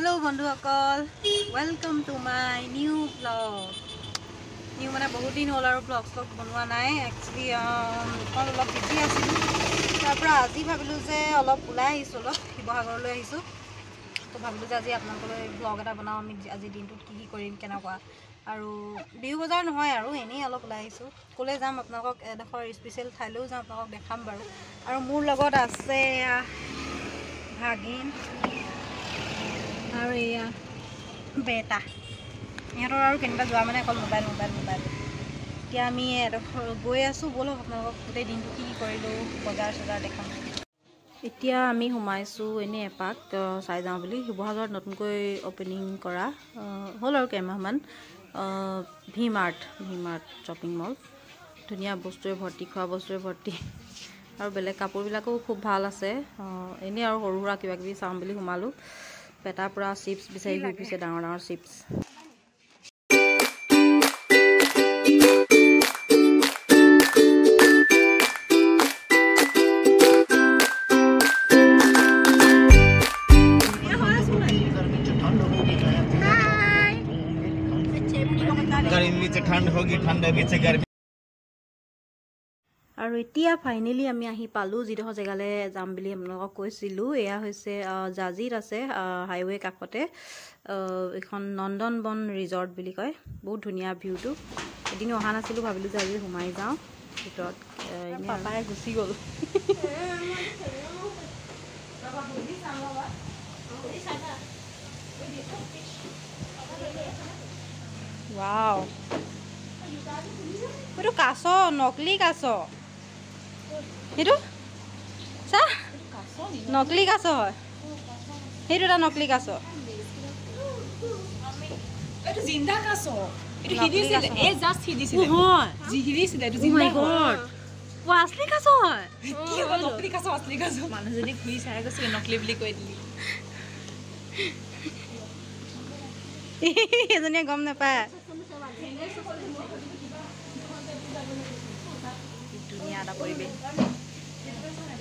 Hello বন্ধুসকল welcome to my new blog new মানে বহুত দিন হ'ল আৰু ব্লগ শ্লগ বনোৱা নাই। একচুৱেলি মই অলপ বিজি আছিলোঁ। তাৰপৰা আজি ভাবিলোঁ যে অলপ ওলাই আহিছোঁ অলপ শিৱসাগৰলৈ আহিছোঁ। তো ভাবিলোঁ যে আজি আপোনালোকলৈ ব্লগ এটা বনাওঁ আমি আজি দিনটোত কি কি কৰিম কেনেকুৱা। আৰু বিহু বজাৰ নহয় আৰু এনেই অলপ ওলাই আহিছোঁ। ক'লৈ যাম আপোনালোকক এডোখৰ স্পেচিয়েল ঠাইলৈও যাম আপোনালোকক দেখাম বাৰু। আৰু মোৰ লগত আছে এয়া ভাগিন। আৰু এয়া বেটা ইহঁতৰ আৰু কেনিবা যোৱা মানে অকল মোবাইল মোবাইল মোবাইল। এতিয়া আমি এডোখৰ গৈ আছোঁ ব'লক আপোনালোকক গোটেই দিনটো কি কি কৰিলোঁ বজাৰ চজাৰ দেখাম। এতিয়া আমি সোমাইছোঁ এনেই এপাক চাই যাওঁ বুলি। শিৱসাগৰত নতুনকৈ অ'পেনিং কৰা হ'ল আৰু কেইমাহমান V mart V mart shopping mall ধুনীয়া বস্তুৰে ভৰ্তি খোৱা বস্তুৰে ভৰ্তি। আৰু বেলেগ কাপোৰবিলাকো খুব ভাল আছে। এনেই আৰু সৰু সুৰা কিবা কিবি চাওঁ বুলি সোমালোঁ। পেটাৰ পৰা চিপছ বিচাৰি ঘূৰি ফুৰিছে ডাঙৰ ডাঙৰ চিপছ गर्मी से ठंड होगी ठंड बीच गर्मी আৰু এতিয়া ফাইনেলি আমি আহি পালোঁ যিডোখৰ জেগালৈ যাম বুলি আপোনালোকক কৈছিলোঁ এয়া হৈছে জাজিত আছে হাইৱে কাষতে এইখন নন্দন বন ৰিজৰ্ট বুলি কয় বহুত ধুনীয়া ভিউটো এদিনো অহা নাছিলোঁ ভাবিলোঁ যে আজি সোমাই যাওঁ ভিতৰত পাপাই গুচি গ'ল। ৱাও এইটো কাছ নকলি কাছ। সেইটো? চা? নকলি কাছ হয়। সেইটো এটা নকলি কাছ। জিন্দা মানুহজনী ঘূৰি চাই গৈছিলে নকলি বুলি কৈ দিলি। এজনীয়ে গম নাপায়। ধুনীয়া এটা পৰিৱেশ।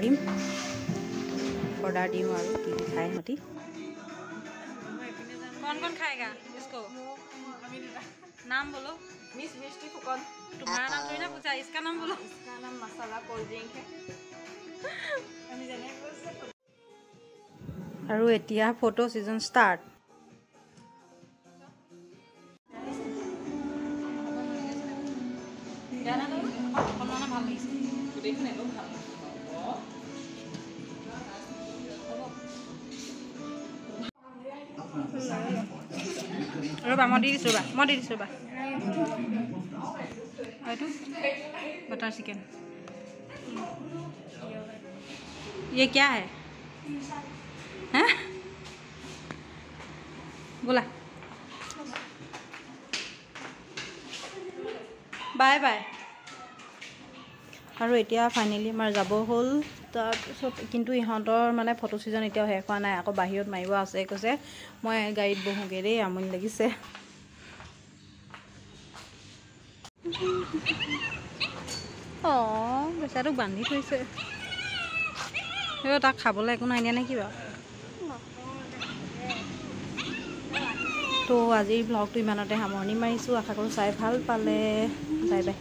কৰিম অৰ্ডাৰ দিওঁ আৰু কি কি খাই সিহঁতি कौन कौन खाएगा इसको नाम बोलो মিছ মিষ্টি ফুকন तुम्हारा नाम थोड़ी ना पूछा इसका नाम बोलो इसका नाम मसाला कोल्ड ड्रिंक है আমি যেনেকৈ কৈছে আৰু এতিয়া ফটো ছিজন ষ্টাৰ্ট ভাল লাগিছে Coba mau diri coba, mau diri coba. Aduh, butter chicken ये क्या hai? Hah? Bula. Bye bye. আৰু এতিয়া ফাইনেলি আমাৰ যাব হ'ল। তাৰপিছত কিন্তু ইহঁতৰ মানে ফটো ছিজন এতিয়াও শেষ হোৱা নাই আকৌ বাহিৰত মাৰিব আছে কৈছে মই গাড়ীত বহোঁগৈ দেই আমনি লাগিছে। অঁ বেচাটোক বান্ধি থৈছে। তাক খাবলৈ একো নাই দিয়া নে কিবা তো আজিৰ ব্লগটো ইমানতে সামৰণি মাৰিছোঁ আশা কৰোঁ চাই ভাল পালে। Bye bye.